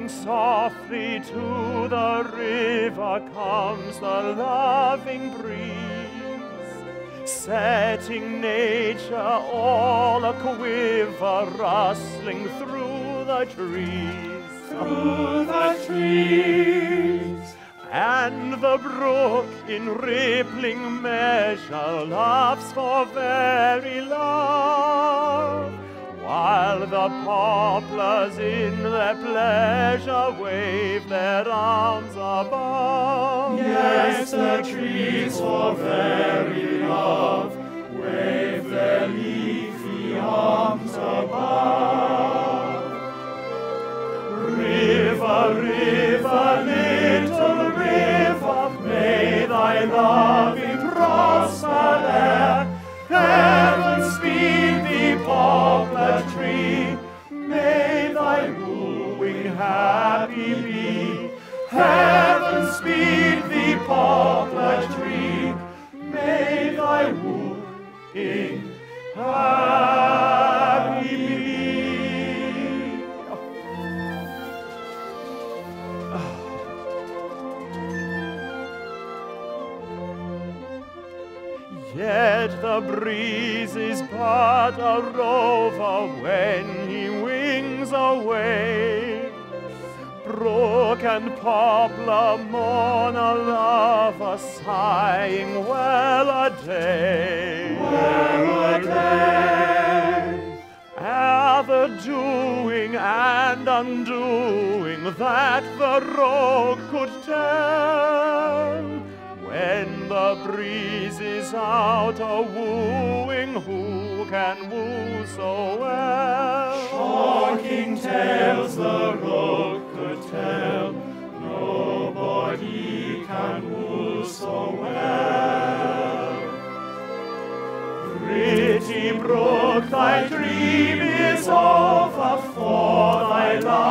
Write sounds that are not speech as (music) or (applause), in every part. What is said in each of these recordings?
Singing softly to the river comes the loving breeze, setting nature all a quiver, rustling through the trees. Through the trees. And the brook in rippling measure laughs for very love, while the poplars in their pleasure wave their arms above. Yes, the trees for very love wave their leafy arms above. River, river, little river, may thy loving Yet the breeze is but a rover when he wings away. Brook and poplar mourn a lover sighing well that the rogue could tell. When the breeze is out a wooing, who can woo so well? Shocking tales the rogue could tell, nobody can woo so well. Pretty brook, thy dream is over, for thy love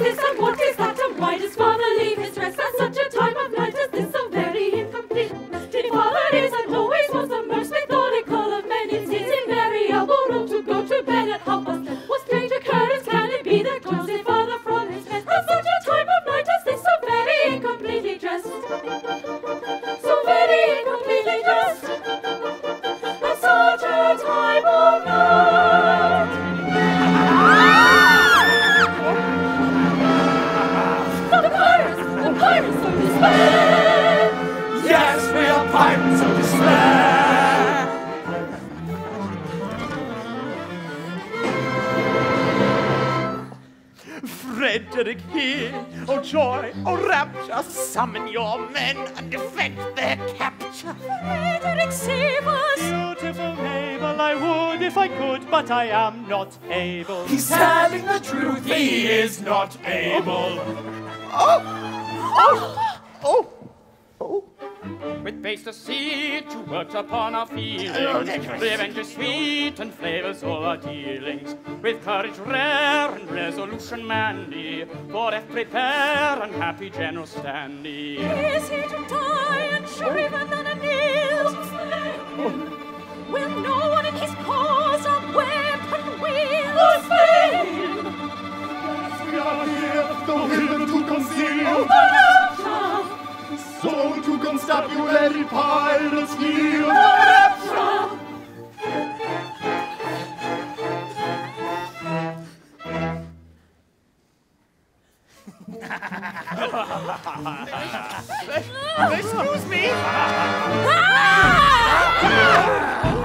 This and what is that? And why does father leave his rest at such Frederic here, oh joy, oh rapture, summon your men and effect their capture. Frederic, save us! Beautiful Mabel, I would if I could, but I am not able. He's telling the truth, he is not able. Oh! Oh! Oh! With base deceit you worked upon our feelings. Revenge is sweet and flavors all our dealings. With courage rare and resolution manly, for death prepare and happy General Stanley. Is he to die and sure constabulary pirates yield. Rapture! Excuse me! (laughs) (laughs)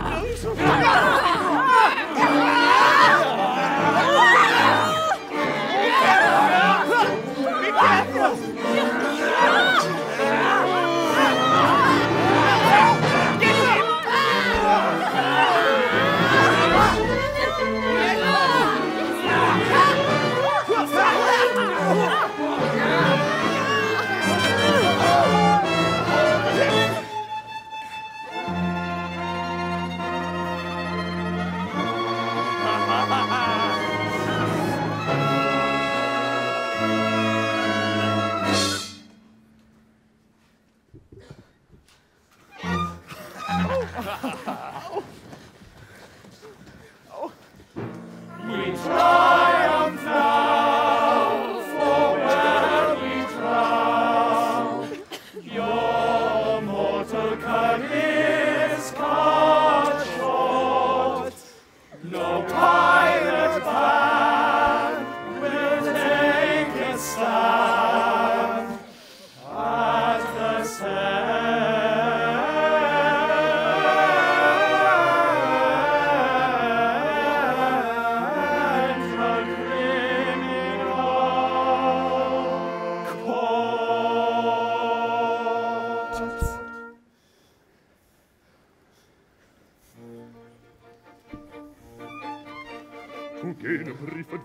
cut it.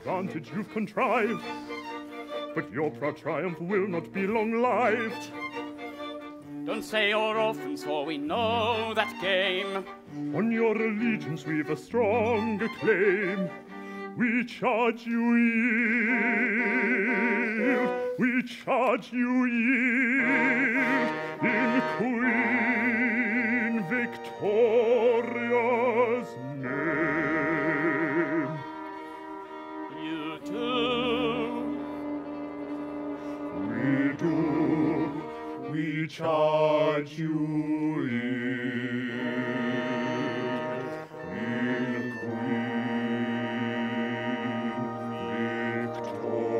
Advantage you've contrived. But your proud triumph will not be long-lived. Don't say your orphans, for we know that game. On your allegiance we've a stronger claim. We charge you yield, we charge you yield in Queen Victoria's charge you yield in. Queen Victoria's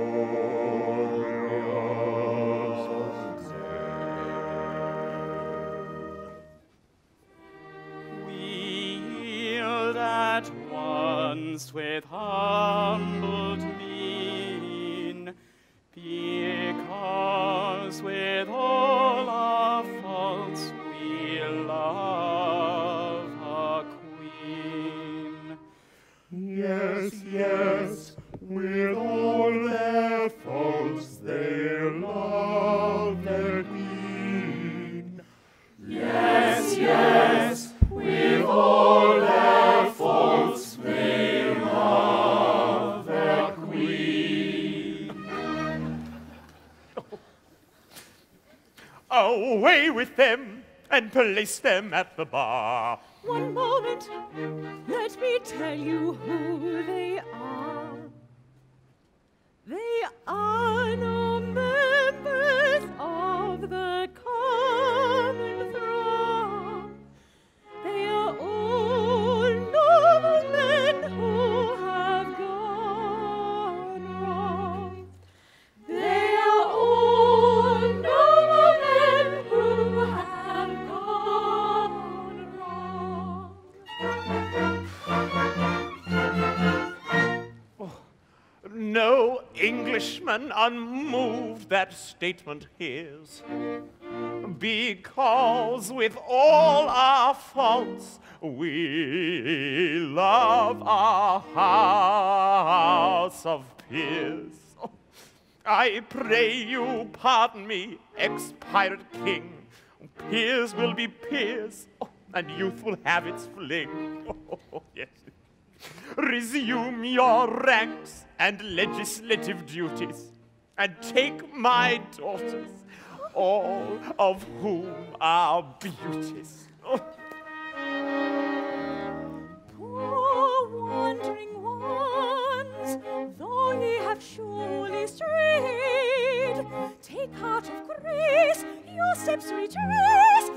We yield at once with humbled Yes, yes, with all their faults they love their queen. Yes, yes, with all their faults they love their queen. Away with them and place them at the bar. One moment, let me tell you who they are. They are no members of the Unmoved that statement hears. Because with all our faults, we love our house of peers. I pray you pardon me, ex-pirate king. Peers will be peers, and youth will have its fling. (laughs) Oh, yes. Resume your ranks and legislative duties, and take my daughters, all of whom are beauties. Poor wandering ones, though ye have surely strayed, take heart of grace, your steps retrace.